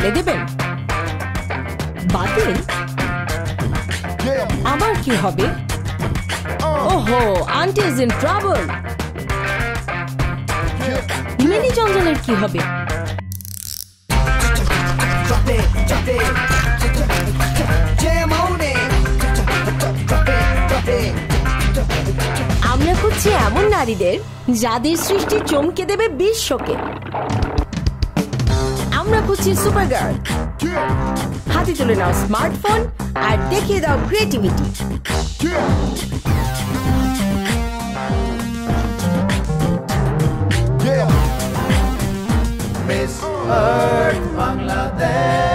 ছেড়ে দেবেন। বাতিল? আমার কি হবে? ওহো, আন্টি ইজ ইন ট্রাবল মিনি জঞ্জালের কি হবে. আমরা খুঁজছি এমন নারীদের যাদের সৃষ্টি চমকে দেবে বিশ্বকে। আমরা খুঁজছি সুপার গার্ল হাতে তুলে নাও স্মার্টফোন আর দেখিয়ে দাও ক্রিয়েটিভিটি Miss Earth, Bangladesh